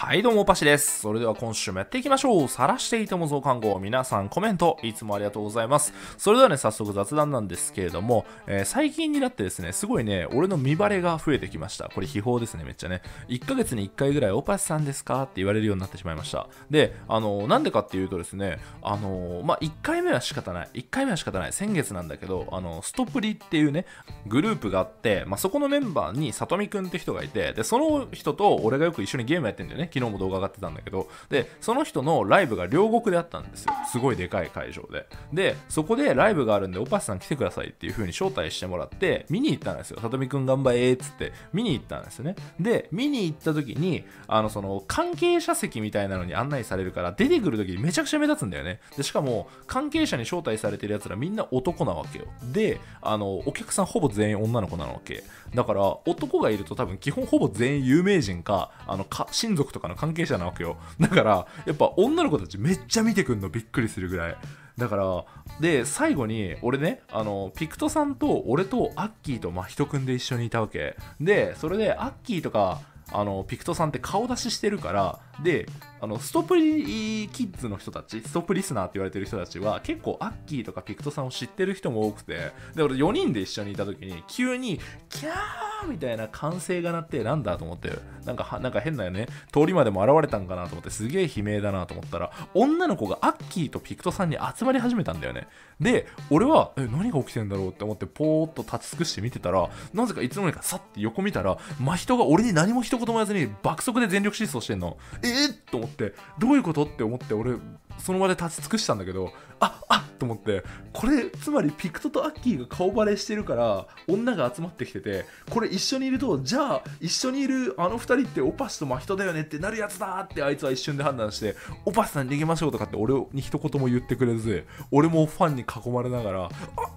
はいどうもパシです。それでは今週もやっていきましょう。晒していても増刊号皆さんコメントいつもありがとうございます。それではね早速雑談なんですけれども、えー、最近になってですねすごいね俺の見バレが増えてきました。これ秘宝ですねめっちゃね。1ヶ月に1回ぐらいオパシさんですかって言われるようになってしまいました。であのなんでかっていうとですねあのまあ1回目は仕方ない。1回目は仕方ない。先月なんだけどあのストプリっていうねグループがあって、まあ、そこのメンバーにさとみくんって人がいてでその人と俺がよく一緒にゲームやってんだよね。昨日も動画上がってたんだけどでその人のライブが両国であったんですよ。すごいでかい会場で。でそこでライブがあるんでおパスさん来てくださいっていう風に招待してもらって見に行ったんですよ。さとみくん頑張れーっつって。見に行ったんですよね。で見に行った時にあのその関係者席みたいなのに案内されるから出てくる時にめちゃくちゃ目立つんだよね。でしかも関係者に招待されてるやつらみんな男なわけよ。であのお客さんほぼ全員女の子なわけ。だから男がいると多分基本ほぼ全員有名人かあのか親族とかかの関係者なわけよ。だからやっぱ女の子たちめっちゃ見てくんのびっくりするぐらい。だからで最後に俺ねあのピクトさんと俺とアッキーと真人くんで一緒にいたわけ。でそれでアッキーとかあのピクトさんって顔出ししてるからであのストプリキッズの人たちストップリスナーって言われてる人たちは結構アッキーとかピクトさんを知ってる人も多くてで俺4人で一緒にいた時に急にキャーみたいな歓声が鳴ってなんだと思ってなんかなんか変なよね通りまでも現れたんかなと思ってすげえ悲鳴だなと思ったら女の子がアッキーとピクトさんに集まり始めたんだよね。で俺はえ何が起きてんだろうって思ってポーっと立ち尽くして見てたらなぜかいつの間にかさって横見たら真人が俺に何も一言も言わずに爆速で全力疾走してんの。えー、と思って。ってどういうことって思って俺その場で立ち尽くしたんだけどああっと思ってこれつまりピクトとアッキーが顔バレしてるから女が集まってきててこれ一緒にいるとじゃあ一緒にいるあの2人ってオパシと真人だよねってなるやつだってあいつは一瞬で判断してオパシさん逃げましょうとかって俺に一言も言ってくれず俺もファンに囲まれながらあ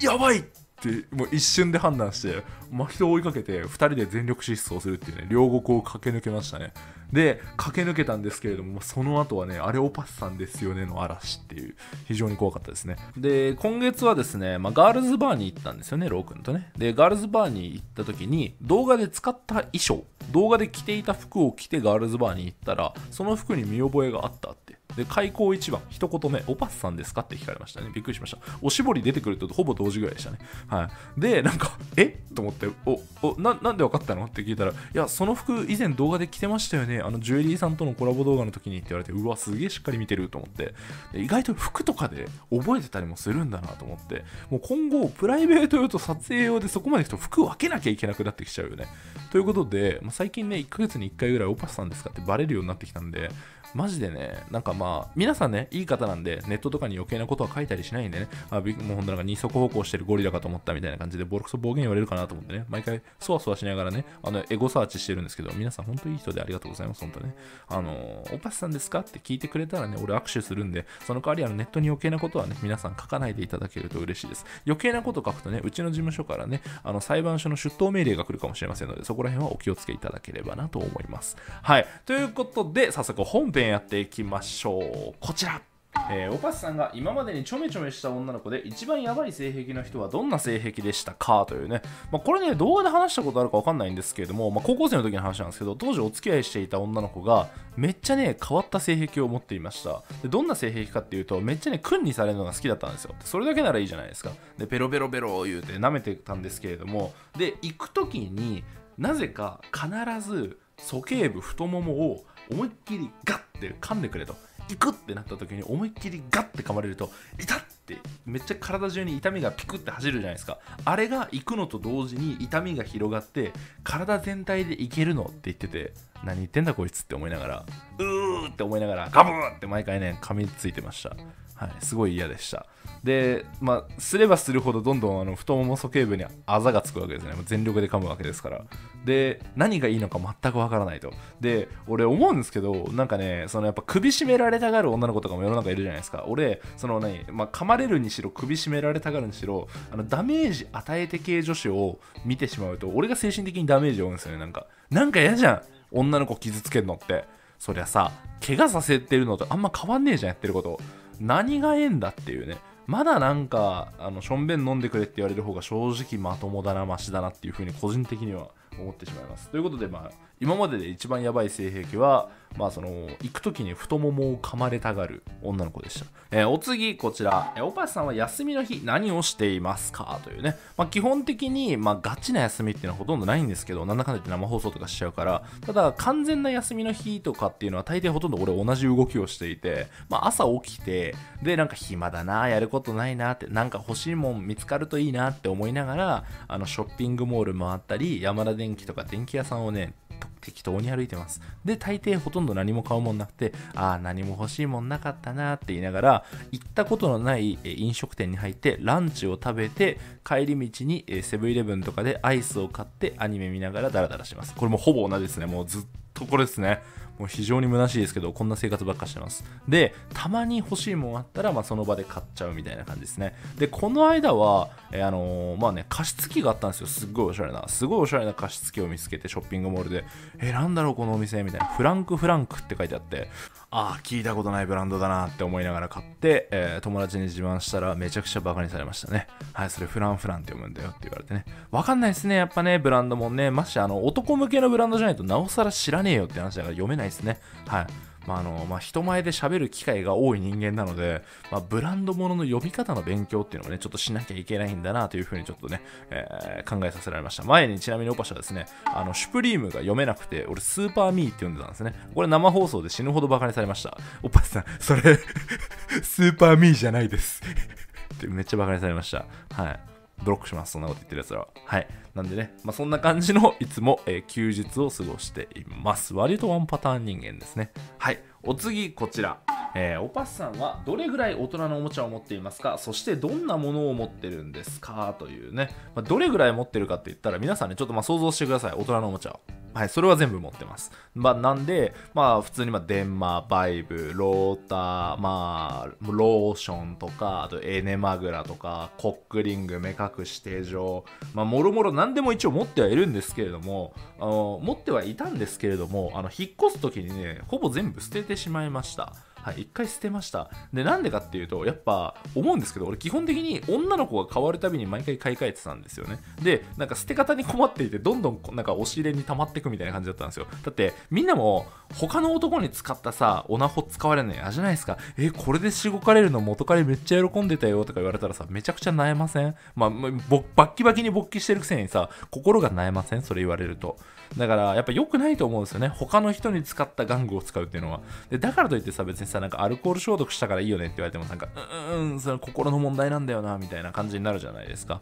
やばいってもう一瞬で判断して真人を追いかけて2人で全力疾走するっていうね両国を駆け抜けましたね。で駆け抜けたんですけれどもその後はねあれオパスさんですよねの嵐っていう非常に怖かったですね。で今月はですね、まあ、ガールズバーに行ったんですよねロー君とね。でガールズバーに行った時に動画で使った衣装動画で着ていた服を着てガールズバーに行ったらその服に見覚えがあったってで、開口一番、一言目、オパスさんですかって聞かれましたね。びっくりしました。おしぼり出てくるとほぼ同時ぐらいでしたね。はい。で、なんか、え？と思って、お、お、な、なんで分かったの？って聞いたら、いや、その服以前動画で着てましたよね。あの、ジュエリーさんとのコラボ動画の時にって言われて、うわ、すげえしっかり見てると思って、意外と服とかで覚えてたりもするんだなと思って、もう今後、プライベート用と撮影用でそこまで行くと服分けなきゃいけなくなってきちゃうよね。ということで、まあ、最近ね、1ヶ月に1回ぐらいオパスさんですかってバレるようになってきたんで、マジでね、なんかまあ、皆さんね、いい方なんで、ネットとかに余計なことは書いたりしないんでね、あもうほんとなんか二足歩行してるゴリラかと思ったみたいな感じで、ボロクソ暴言言われるかなと思ってね、毎回、そわそわしながらね、あの、エゴサーチしてるんですけど、皆さん本当いい人でありがとうございます、本当ね。あの、おパスさんですかって聞いてくれたらね、俺握手するんで、その代わりあのネットに余計なことはね、皆さん書かないでいただけると嬉しいです。余計なこと書くとね、うちの事務所からね、あの、裁判所の出頭命令が来るかもしれませんので、そこら辺はお気をつけいただければなと思います。はい。ということで、早速本編やっていきましょう。こちら。えー、おパスさんが今までにちょめちょめした女の子で一番やばい性癖の人はどんな性癖でしたかというね、まあ、これね動画で話したことあるか分かんないんですけれども、まあ、高校生の時の話なんですけど当時お付き合いしていた女の子がめっちゃね変わった性癖を持っていました。でどんな性癖かっていうとめっちゃね訓にされるのが好きだったんですよ。それだけならいいじゃないですか。でペロペロペロ言うて舐めてたんですけれども。で行く時になぜか必ず鼠径部太ももを思いっきりガッて噛んでくれと。行くってなった時に思いっきりガッて噛まれると痛ってめっちゃ体中に痛みがピクって走るじゃないですか。あれが行くのと同時に痛みが広がって体全体でいけるのって言ってて何言ってんだこいつって思いながらうーって思いながらガブーって毎回ね噛みついてました。はい、すごい嫌でした。で、まあ、すればするほどどんどんあの太もも鼠径部にあざがつくわけですね。全力で噛むわけですから。で、何がいいのか全くわからないと。で、俺思うんですけど、なんかね、そのやっぱ首絞められたがる女の子とかも世の中いるじゃないですか。俺、その何、まあ、噛まれるにしろ、首絞められたがるにしろ、あのダメージ与えて系女子を見てしまうと、俺が精神的にダメージを負うんですよね。なんか、なんか嫌じゃん。女の子傷つけるのって。そりゃさ、怪我させてるのとあんま変わんねえじゃん、やってること。何がええんだっていうね。まだなんかあのしょんべん飲んでくれって言われる方が正直まともだなマシだなっていうふうに個人的には思ってしまいます。ということでまあ今までで一番やばい性癖はまあその行く時に太ももを噛まれたがる女の子でした、えー、お次こちら、えー、おぱしさんは休みの日何をしていますか？というね、まあ、基本的に、まあ、ガチな休みっていうのはほとんどないんですけどなんだかんだ言って生放送とかしちゃうから。ただ完全な休みの日とかっていうのは大抵ほとんど俺同じ動きをしていて、まあ、朝起きてでなんか暇だなやることないなってなんか欲しいもん見つかるといいなって思いながらあのショッピングモール回ったり山田電機とか電気屋さんをね適当に歩いてます。で、大抵ほとんど何も買うもんなくて、ああ、何も欲しいもんなかったなって言いながら、行ったことのない飲食店に入って、ランチを食べて、帰り道にセブンイレブンとかでアイスを買ってアニメ見ながらダラダラします。これもほぼ同じですね。もうずっとこれですね。もう非常に虚しいですけど、こんな生活ばっかしてます。で、たまに欲しいもんあったら、まあ、その場で買っちゃうみたいな感じですね。で、この間は、えー、あのー、まあね、加湿器があったんですよ。すっごいおしゃれな。すごいおしゃれな加湿器を見つけて、ショッピングモールで、えー、なんだろう、このお店みたいな。フランクフランクって書いてあって、ああ、聞いたことないブランドだなって思いながら買って、えー、友達に自慢したらめちゃくちゃバカにされましたね。はい、それフランフランって読むんだよって言われてね。わかんないですね、やっぱね、ブランドもね。ましてあの、男向けのブランドじゃないとなおさら知らねえよって話だから読めないですね。はい。まああのまあ、人前で喋る機会が多い人間なので、まあ、ブランドものの読み方の勉強っていうのをね、ちょっとしなきゃいけないんだなというふうにちょっとね、えー、考えさせられました。前にちなみにオパシはですね、あの、シュプリームが読めなくて、俺スーパーミーって読んでたんですね。これ生放送で死ぬほどバカにされました。オパシさん、それ スーパーミーじゃないです ってめっちゃバカにされました。はい。ブロックします。そんなこと言ってる奴らは。はい。なんでね、まあ、そんな感じの いつも、えー、休日を過ごしています。割とワンパターン人間ですね。はい。お次、こちら。えー、おパスさんはどれぐらい大人のおもちゃを持っていますか？そしてどんなものを持ってるんですか？というね、まあ、どれぐらい持ってるかって言ったら皆さんね、ちょっとまあ想像してください。大人のおもちゃを。はい、それは全部持ってます。まあ、なんで、まあ、普通に、まあ、デンマ、バイブ、ローター、まあ、ローションとか、あと、エネマグラとか、コックリング、目隠し、定常、まあ、もろもろ何でも一応持ってはいるんですけれども、あの、持ってはいたんですけれども、あの、引っ越す時にね、ほぼ全部捨ててしまいました。はい、一回捨てました。で、なんでかっていうと、やっぱ思うんですけど、俺基本的に女の子が変わるたびに毎回買い替えてたんですよね。で、なんか捨て方に困っていて、どんどんなんか押し入れに溜まっていくみたいな感じだったんですよ。だって、みんなも他の男に使ったさ、オナホ使われない嫌じゃないですか。え、これでしごかれるの元彼めっちゃ喜んでたよとか言われたらさ、めちゃくちゃ悩ません？まあ、バッキバキに勃起してるくせにさ、心が悩ません？それ言われると。だから、やっぱ良くないと思うんですよね。他の人に使った玩具を使うっていうのは。で、だからといってさ、別にさ、なんかアルコール消毒したからいいよねって言われても、なんか、うん、うん、それ心の問題なんだよな、みたいな感じになるじゃないですか。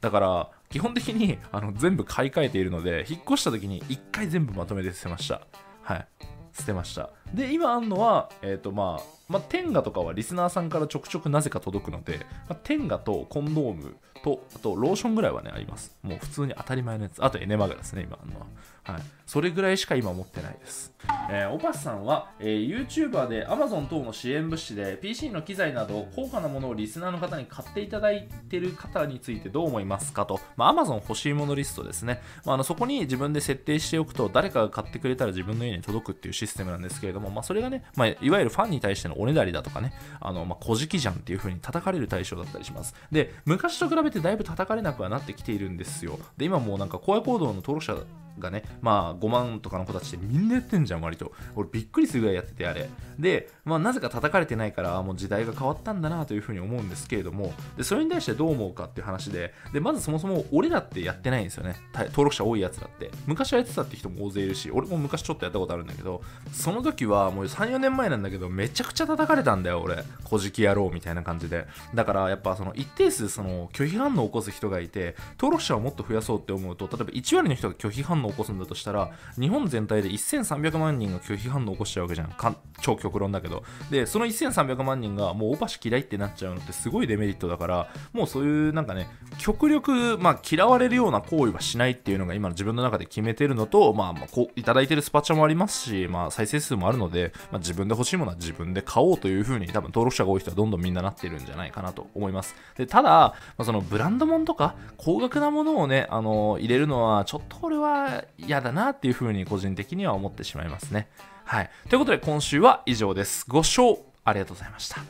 だから、基本的にあの全部買い替えているので、引っ越した時に1回全部まとめて捨てました。はい。捨てました。で、今あるのは、えっ、ー、と、まあ、まあ、テンガとかはリスナーさんからちょくちょくなぜか届くので、まあ、テンガとコンドームと、あとローションぐらいはね、あります。もう普通に当たり前のやつ。あとエネマグラですね、今あるのは。はい。それぐらいしか今持ってないです。えー、おパスさんは、えー、YouTuber で Amazon 等の支援物資で PC の機材など高価なものをリスナーの方に買っていただいてる方についてどう思いますかと、まあ、Amazon 欲しいものリストですね。まあ、あのそこに自分で設定しておくと誰かが買ってくれたら自分の家に届くっていうシステムなんですけれども、まあ、それがね、まあ、いわゆるファンに対してのおねだりだとかね、あの、まあ、小じきじゃんっていう風に叩かれる対象だったりします。で、昔と比べてだいぶ叩かれなくはなってきているんですよ。で、今もうなんか荒野行動の登録者がね、まあ5万とかの子たちでみんなやってんじゃん、割と。俺びっくりするぐらいやってて、あれ。で、まあなぜか叩かれてないから、もう時代が変わったんだなというふうに思うんですけれども、で、それに対してどう思うかっていう話で、で、まずそもそも俺らってやってないんですよね。登録者多いやつだって。昔はやってたって人も大勢いるし、俺も昔ちょっとやったことあるんだけど、その時はもう3、4年前なんだけど、めちゃくちゃ叩かれたんだよ、俺。小じき野郎みたいな感じで。だからやっぱその一定数その拒否反応を起こす人がいて、登録者をもっと増やそうって思うと、例えば1割の人が拒否反応を起こすんだとしたら、日本全体で1300万人が拒否反応を起こしちゃうわけじゃん。超極論だけど。でその1300万人がもうオパシ嫌いってなっちゃうのってすごいデメリットだからもうそういうなんかね極力、まあ、嫌われるような行為はしないっていうのが今の自分の中で決めてるのと、まあ、まあこういただいてるスパチャもありますし、まあ、再生数もあるので、まあ、自分で欲しいものは自分で買おうというふうに多分登録者が多い人はどんどんみんななってるんじゃないかなと思います。でただ、まあ、そのブランド物とか高額なものをねあの入れるのはちょっと俺は嫌だなっていうふうに個人的には思ってしまいますね。はい。ということで今週は以上です。ご視聴ありがとうございました。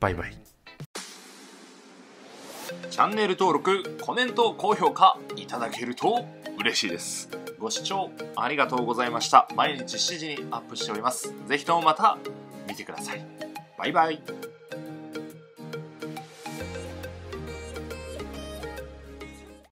バイバイ。チャンネル登録、コメント、高評価いただけると嬉しいです。ご視聴ありがとうございました毎日7時にアップしておりますぜひともまた見てくださいバイバイ